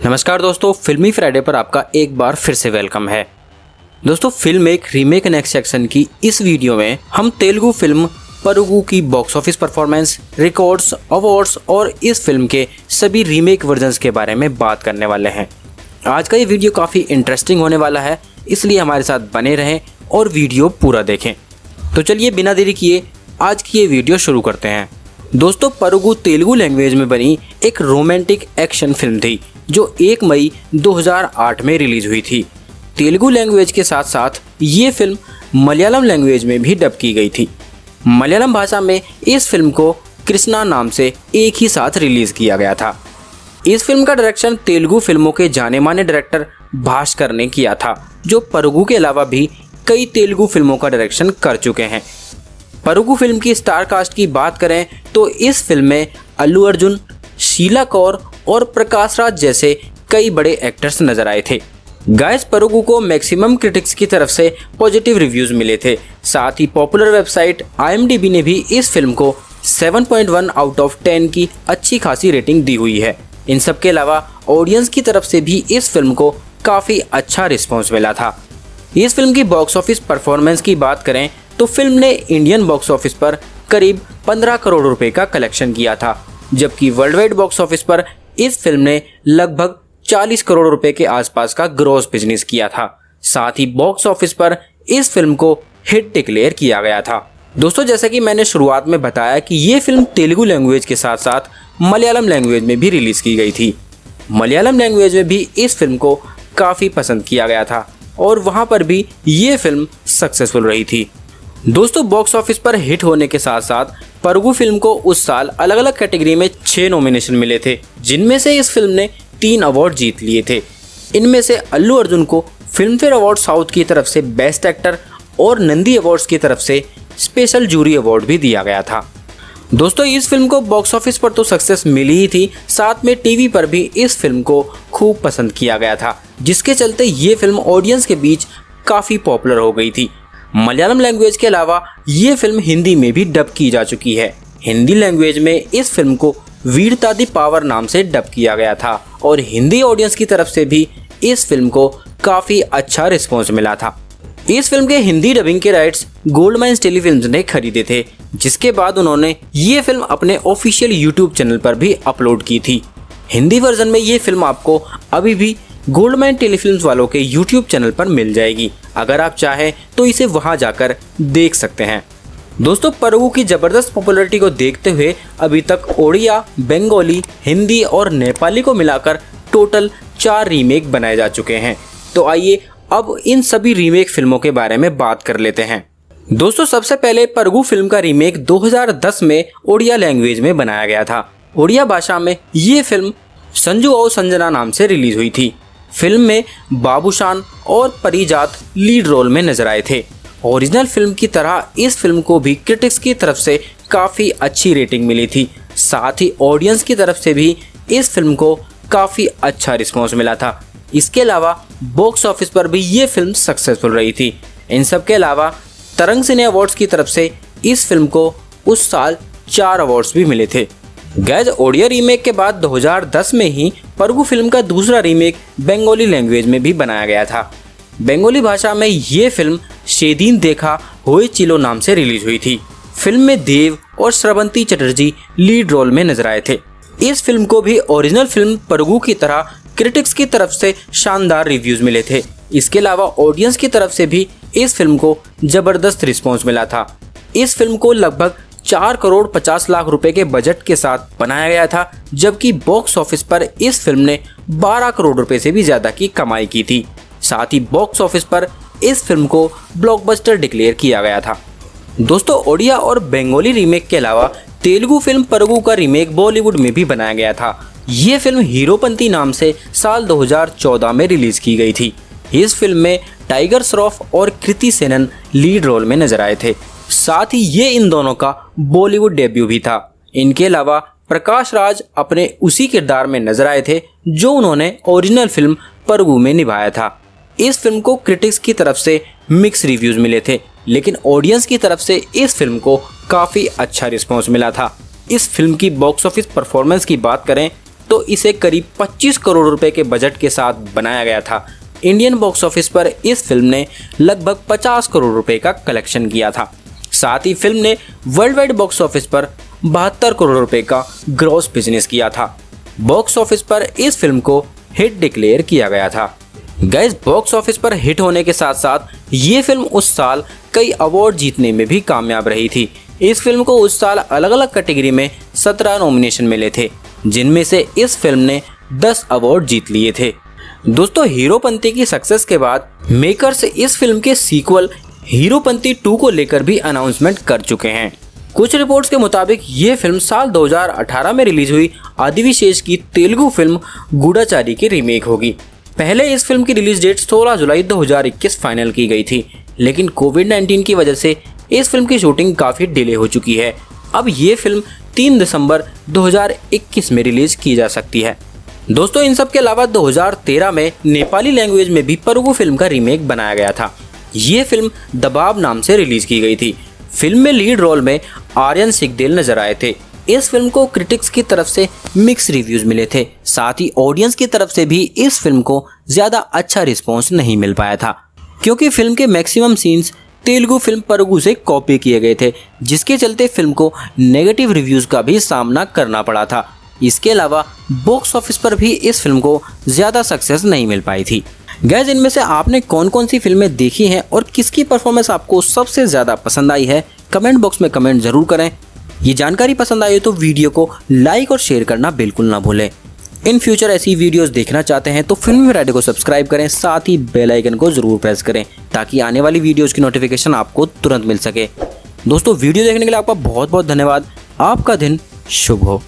नमस्कार दोस्तों, फिल्मी फ्राइडे पर आपका एक बार फिर से वेलकम है। दोस्तों, फ़िल्म एक रीमेक नेक्स्ट सेक्शन की इस वीडियो में हम तेलुगु फ़िल्म परुगु की box office performance records awards और इस फ़िल्म के सभी रीमेक वर्जन्स के बारे में बात करने वाले हैं। आज का ये वीडियो काफ़ी इंटरेस्टिंग होने वाला है, इसलिए हमारे साथ बने रहें और वीडियो पूरा देखें। तो चलिए बिना देरी किए आज की ये वीडियो शुरू करते हैं। दोस्तों, परुगु तेलुगु लैंग्वेज में बनी एक रोमांटिक एक्शन फ़िल्म थी, जो 1 मई 2008 में रिलीज़ हुई थी। तेलुगु लैंग्वेज के साथ साथ ये फ़िल्म मलयालम लैंग्वेज में भी डब की गई थी। मलयालम भाषा में इस फ़िल्म को कृष्णा नाम से एक ही साथ रिलीज़ किया गया था। इस फ़िल्म का डायरेक्शन तेलुगु फ़िल्मों के जाने माने डायरेक्टर भास्कर ने किया था, जो परुगु के अलावा भी कई तेलुगु फ़िल्मों का डायरेक्शन कर चुके हैं। परुगु फ़िल्म की स्टार कास्ट की बात करें तो इस फ़िल्म में अल्लू अर्जुन, शीला कौर और प्रकाश राज जैसे कई बड़े एक्टर्स नज़र आए थे। गायस, परुगु को मैक्सिमम क्रिटिक्स की तरफ़ से पॉजिटिव रिव्यूज़ मिले थे। साथ ही पॉपुलर वेबसाइट आईएमडीबी ने भी इस फ़िल्म को 7.1 आउट ऑफ़ 10 की अच्छी खासी रेटिंग दी हुई है। इन सब के अलावा ऑडियंस की तरफ़ से भी इस फ़िल्म को काफ़ी अच्छा रिस्पॉन्स मिला था। इस फ़िल्म की बॉक्स ऑफ़िस परफॉर्मेंस की बात करें तो फ़िल्म ने इंडियन बॉक्स ऑफ़िस पर करीब 15 करोड़ रुपए का कलेक्शन किया था, जबकि वर्ल्ड वाइड बॉक्स ऑफ़िस पर इस फ़िल्म ने लगभग 40 करोड़ रुपए के आसपास का ग्रोस बिज़नेस किया था। साथ ही बॉक्स ऑफ़िस पर इस फ़िल्म को हिट डिक्लेयर किया गया था। दोस्तों, जैसा कि मैंने शुरुआत में बताया कि ये फ़िल्म तेलुगु लैंग्वेज के साथ साथ मलयालम लैंग्वेज में भी रिलीज़ की गई थी। मलयालम लैंग्वेज में भी इस फ़िल्म को काफ़ी पसंद किया गया था और वहाँ पर भी ये फ़िल्म सक्सेसफुल रही थी। दोस्तों बॉक्स ऑफ़िस पर हिट होने के साथ साथ परगु फ़िल्म को उस साल अलग अलग कैटेगरी में छह नॉमिनेशन मिले थे, जिनमें से इस फ़िल्म ने तीन अवार्ड जीत लिए थे। इनमें से अल्लू अर्जुन को फ़िल्म फेयर अवार्ड साउथ की तरफ़ से बेस्ट एक्टर और नंदी अवार्ड्स की तरफ़ से स्पेशल जूरी अवार्ड भी दिया गया था। दोस्तों, इस फ़िल्म को बॉक्स ऑफ़िस पर तो सक्सेस मिली ही थी, साथ में टीवी पर भी इस फ़िल्म को खूब पसंद किया गया था, जिसके चलते ये फ़िल्म ऑडियंस के बीच काफ़ी पॉपुलर हो गई थी। मलयालम लैंग्वेज के अलावा ये फ़िल्म हिंदी में भी डब की जा चुकी है। हिंदी लैंग्वेज में इस फ़िल्म को वीरता दी पावर नाम से डब किया गया था और हिंदी ऑडियंस की तरफ़ से भी इस फ़िल्म को काफ़ी अच्छा रिस्पॉन्स मिला था। इस फ़िल्म के हिंदी डबिंग के राइट्स गोल्ड माइंस टेलीफिल्म ने खरीदे थे, जिसके बाद उन्होंने ये फ़िल्म अपने ऑफिशियल यूट्यूब चैनल पर भी अपलोड की थी। हिंदी वर्जन में ये फ़िल्म आपको अभी भी गोल्डमैन टेलीफिल्म्स वालों के यूट्यूब चैनल पर मिल जाएगी। अगर आप चाहें तो इसे वहाँ जाकर देख सकते हैं। दोस्तों, परगु की ज़बरदस्त पॉपुलरिटी को देखते हुए अभी तक ओडिया, बंगाली, हिंदी और नेपाली को मिलाकर टोटल चार रीमेक बनाए जा चुके हैं। तो आइए अब इन सभी रीमेक फ़िल्मों के बारे में बात कर लेते हैं। दोस्तों, सबसे पहले परगु फ़िल्म का रीमेक 2010 में ओडिया लैंग्वेज में बनाया गया था। ओडिया भाषा में ये फ़िल्म संजू और संजना नाम से रिलीज़ हुई थी। फ़िल्म में बाबूशान और परिजात लीड रोल में नज़र आए थे। ओरिजिनल फ़िल्म की तरह इस फ़िल्म को भी क्रिटिक्स की तरफ़ से काफ़ी अच्छी रेटिंग मिली थी। साथ ही ऑडियंस की तरफ़ से भी इस फ़िल्म को काफ़ी अच्छा रिस्पॉन्स मिला था। इसके अलावा बॉक्स ऑफ़िस पर भी ये फ़िल्म सक्सेसफुल रही थी। इन सब के अलावा तरंग सिने अवार्ड्स की तरफ़ से इस फ़िल्म को उस साल चार अवार्ड्स भी मिले थे। गैज, ओडिया रीमेक के बाद 2010 में ही परगु फ़िल्म का दूसरा रीमेक बंगाली लैंग्वेज में भी बनाया गया था। बंगाली भाषा में ये फ़िल्म शेदीन देखा हुए चिलो नाम से रिलीज़ हुई थी। फ़िल्म में देव और श्रवंती चटर्जी लीड रोल में नज़र आए थे। इस फ़िल्म को भी ओरिजिनल फ़िल्म परगु की तरह क्रिटिक्स की तरफ़ से शानदार रिव्यूज़ मिले थे। इसके अलावा ऑडियंस की तरफ़ से भी इस फ़िल्म को ज़बरदस्त रिस्पॉन्स मिला था। इस फ़िल्म को लगभग चार करोड़ पचास लाख रुपए के बजट के साथ बनाया गया था, जबकि बॉक्स ऑफ़िस पर इस फ़िल्म ने 12 करोड़ रुपए से भी ज़्यादा की कमाई की थी। साथ ही बॉक्स ऑफ़िस पर इस फ़िल्म को ब्लॉकबस्टर डिक्लेयर किया गया था। दोस्तों, ओडिया और बंगाली रीमेक के अलावा तेलुगु फ़िल्म परगु का रीमेक बॉलीवुड में भी बनाया गया था। ये फ़िल्म हीरोपंती नाम से साल 2014 में रिलीज़ की गई थी। इस फ़िल्म में टाइगर श्रॉफ और कृति सेनन लीड रोल में नज़र आए थे। साथ ही ये इन दोनों का बॉलीवुड डेब्यू भी था। इनके अलावा प्रकाश राज अपने उसी किरदार में नज़र आए थे, जो उन्होंने ओरिजिनल फ़िल्म परगु में निभाया था। इस फ़िल्म को क्रिटिक्स की तरफ़ से मिक्स रिव्यूज़ मिले थे, लेकिन ऑडियंस की तरफ़ से इस फ़िल्म को काफ़ी अच्छा रिस्पॉन्स मिला था। इस फ़िल्म की बॉक्स ऑफ़िस परफॉर्मेंस की बात करें तो इसे करीब 25 करोड़ रुपए के बजट के साथ बनाया गया था। इंडियन बॉक्स ऑफ़िस पर इस फ़िल्म ने लगभग 50 करोड़ रुपए का कलेक्शन किया था। साथ ही फ़िल्म ने वर्ल्ड वाइड बॉक्स ऑफ़िस पर बहत्तर करोड़ रुपए का ग्रॉस बिज़नेस किया था। बॉक्स ऑफ़िस पर इस फ़िल्म को हिट डिक्लेयर किया गया था। गैस बॉक्स ऑफ़िस पर हिट होने के साथ साथ ये फ़िल्म उस साल कई अवार्ड जीतने में भी कामयाब रही थी। इस फ़िल्म को उस साल अलग अलग कैटेगरी में सत्रह नॉमिनेशन मिले थे, जिनमें से इस फ़िल्म ने दस अवार्ड जीत लिए थे। दोस्तों, हीरोपंती की सक्सेस के बाद मेकर्स इस फ़िल्म के सीक्वल हीरोपंती टू को लेकर भी अनाउंसमेंट कर चुके हैं। कुछ रिपोर्ट्स के मुताबिक ये फ़िल्म साल 2018 में रिलीज़ हुई। आदिविशेष की तेलुगु फ़िल्म गूढ़ाचारी की रीमेक होगी। पहले इस फ़िल्म की रिलीज़ डेट 16 जुलाई 2021 फाइनल की गई थी। लेकिन कोविड 19 की वजह से इस फ़िल्म की शूटिंग काफ़ी डिले हो चुकी है। अब ये फ़िल्म 3 दिसंबर 2021 में रिलीज़ की जा सकती है। दोस्तों, इन सब के अलावा 2013 में नेपाली लैंग्वेज में भी परगु फ़िल्म का रीमेक बनाया गया था। ये फ़िल्म दबाव नाम से रिलीज़ की गई थी। फ़िल्म में लीड रोल में आर्यन सिगदेल नज़र आए थे। इस फ़िल्म को क्रिटिक्स की तरफ़ से मिक्स रिव्यूज़ मिले थे। साथ ही ऑडियंस की तरफ़ से भी इस फ़िल्म को ज़्यादा अच्छा रिस्पॉन्स नहीं मिल पाया था। क्योंकि फ़िल्म के maximum scenes Telugu film Parugu से कॉपी किए गए थे, जिसके चलते फ़िल्म को नेगेटिव रिव्यूज़ का भी सामना करना पड़ा था। इसके अलावा बॉक्स ऑफ़िस पर भी इस फ़िल्म को ज़्यादा सक्सेस नहीं मिल पाई थी। गैज इनमें से आपने कौन कौन सी फ़िल्में देखी हैं और किसकी परफॉर्मेंस आपको सबसे ज़्यादा पसंद आई है? कमेंट बॉक्स में कमेंट ज़रूर करें। ये जानकारी पसंद आई हो तो वीडियो को लाइक और शेयर करना बिल्कुल ना भूलें। इन फ्यूचर ऐसी वीडियोस देखना चाहते हैं तो फ़िल्म वैरायटी को सब्सक्राइब करें, साथ ही बेल आइकन को ज़रूर प्रेस करें ताकि आने वाली वीडियोस की नोटिफिकेशन आपको तुरंत मिल सके। दोस्तों वीडियो देखने के लिए आपका बहुत बहुत धन्यवाद। आपका दिन शुभ हो।